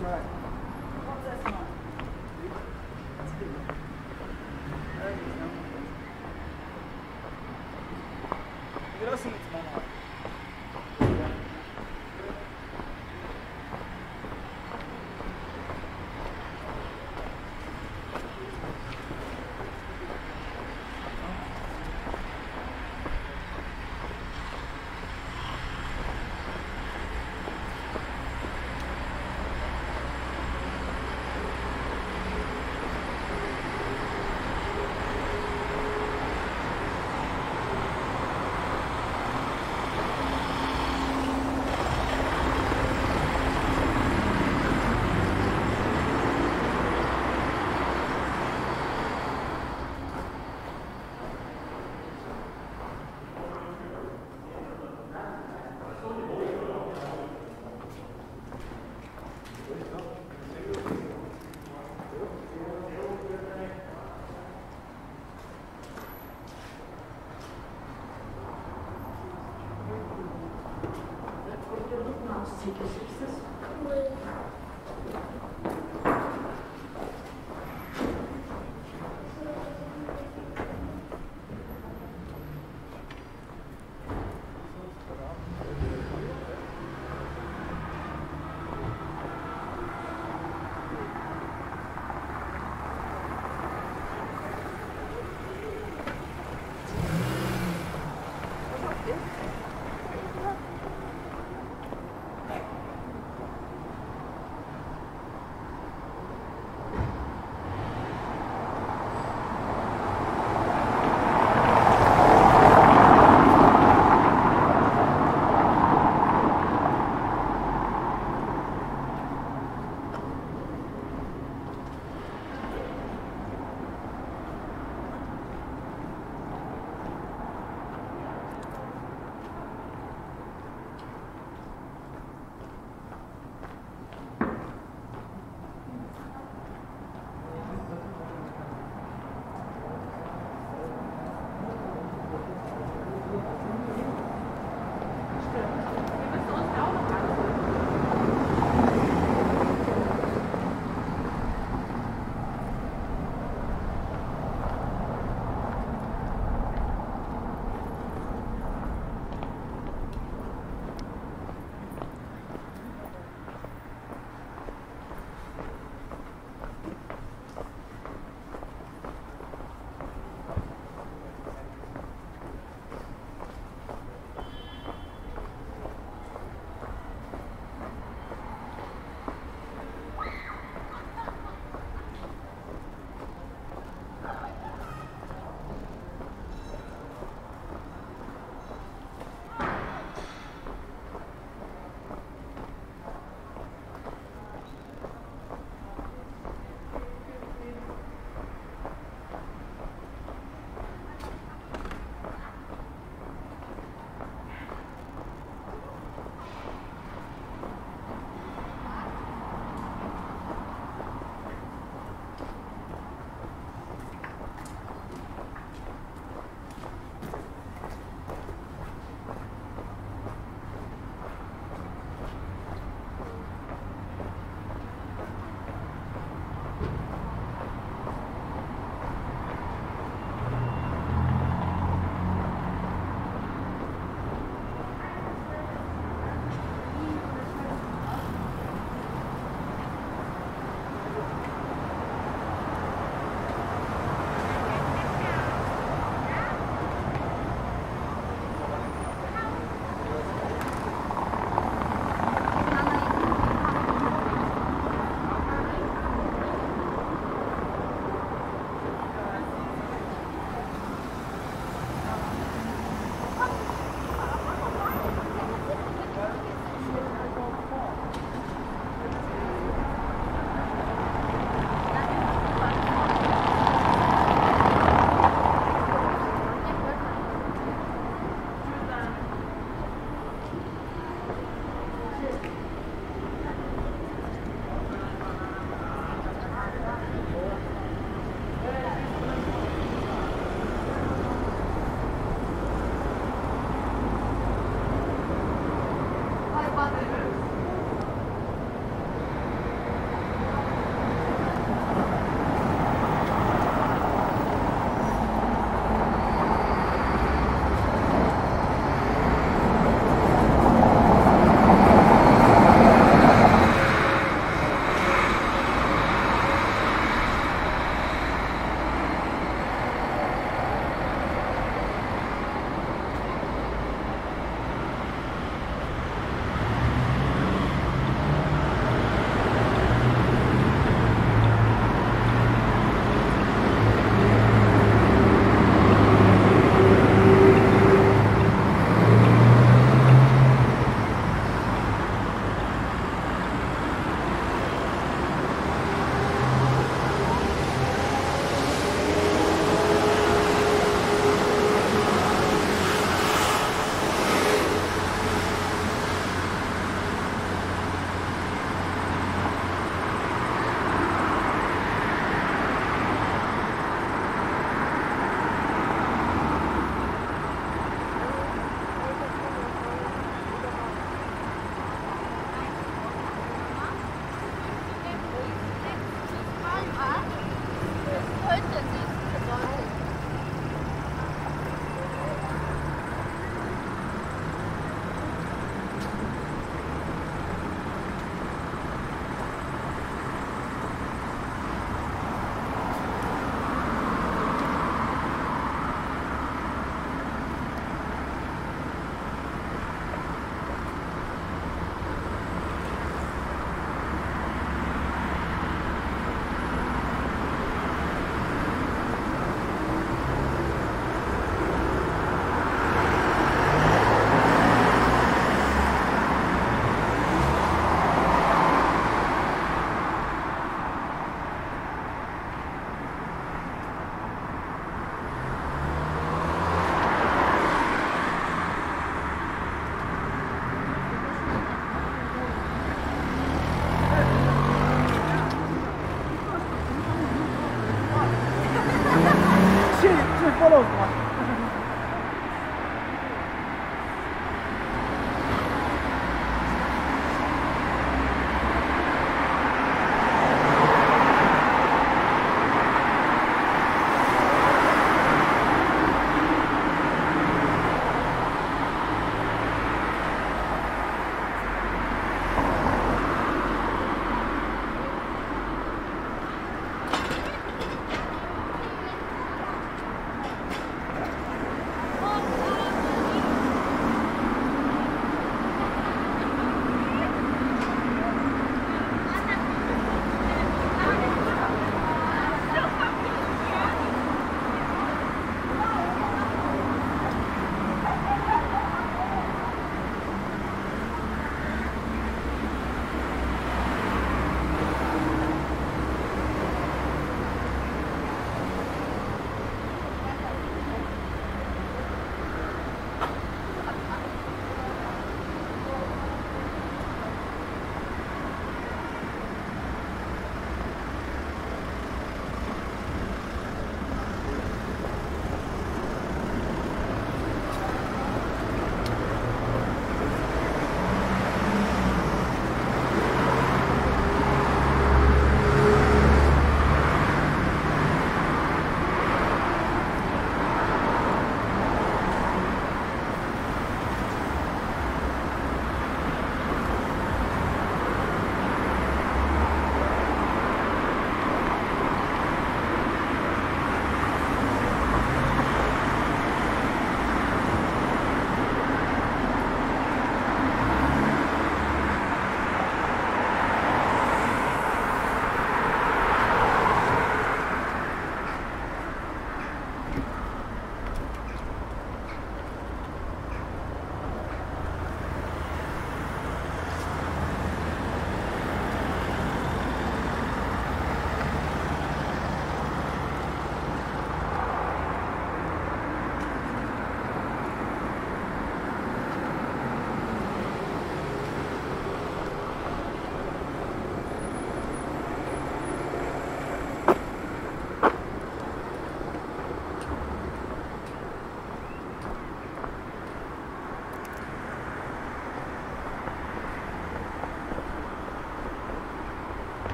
Right. What's this one? That's good. There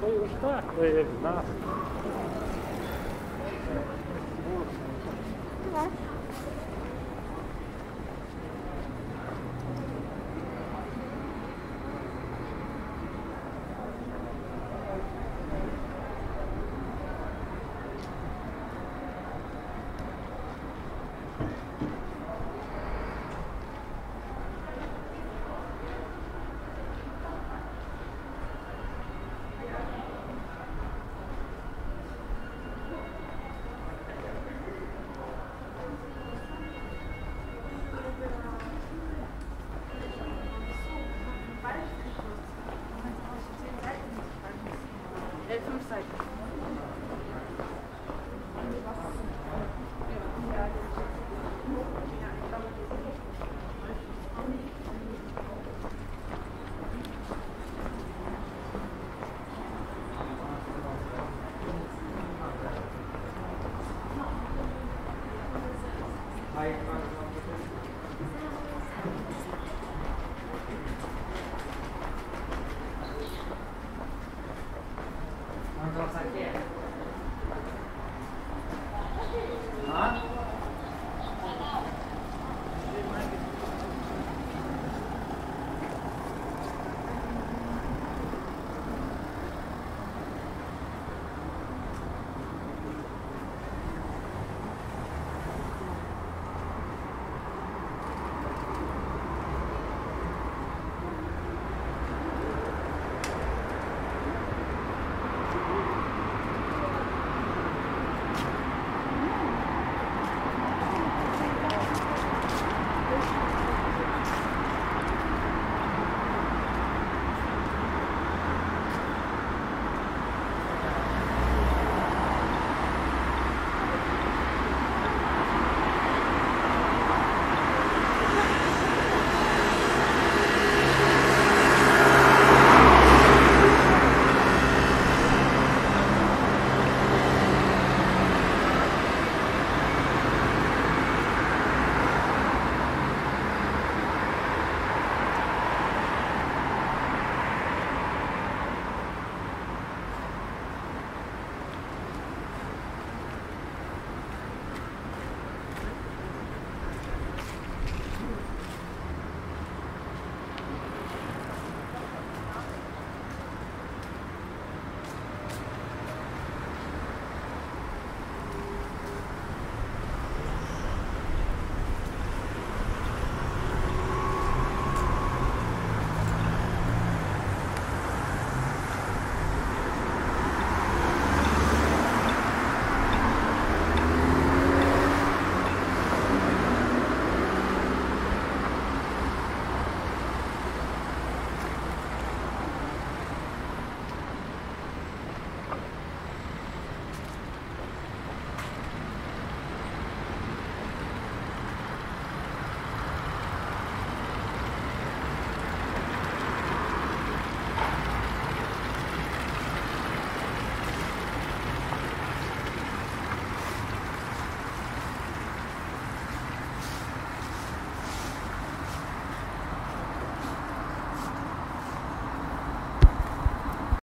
to już tak, to jest